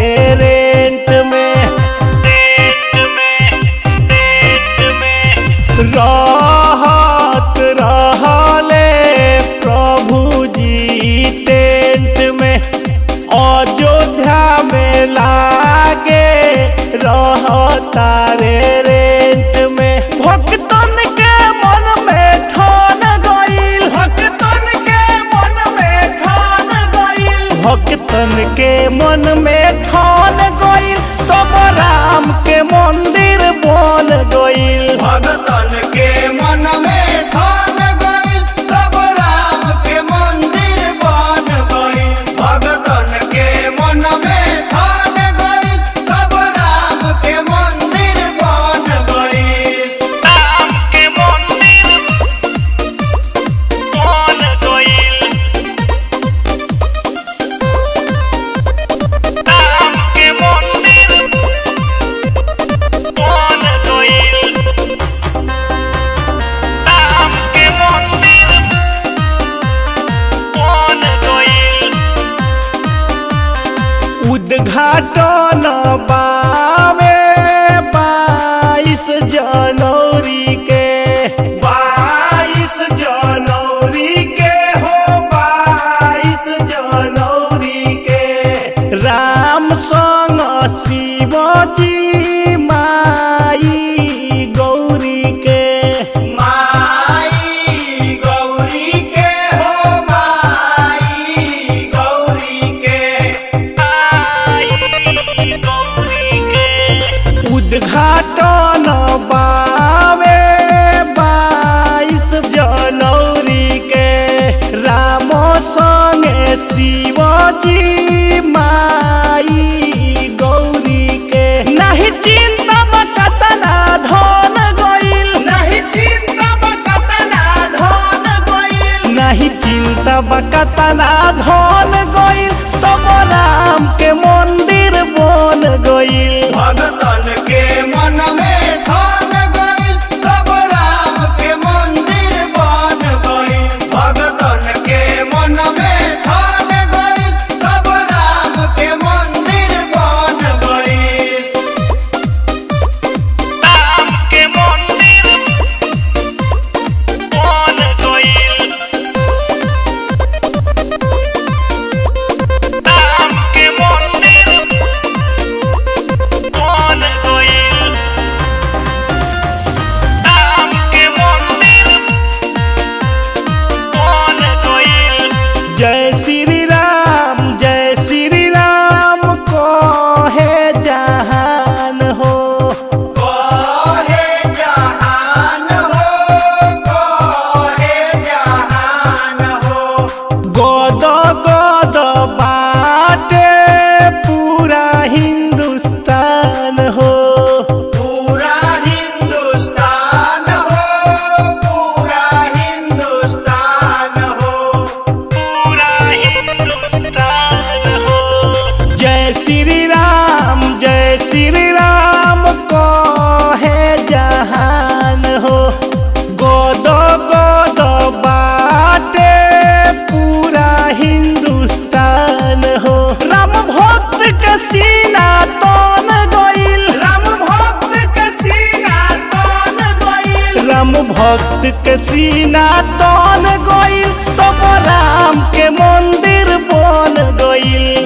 में रेंट में। रेंट में रेंट में राहत रहा प्रभु जी टेंट में। अयोध्या में लागे रहता रे। भक्तन के मन में ठान गई तो राम के मंदिर बोल गई भक्तन के मन उद्घाटन बावे बाईस जनवरी के। बाईस जनवरी के हो बाईस जनवरी के। राम संग शिव जी नाही चिंता बकतना धन गईल तो राम के मंदिर बन गईल राम भक्त के सीना तन गईल तब राम के मंदिर बन गईल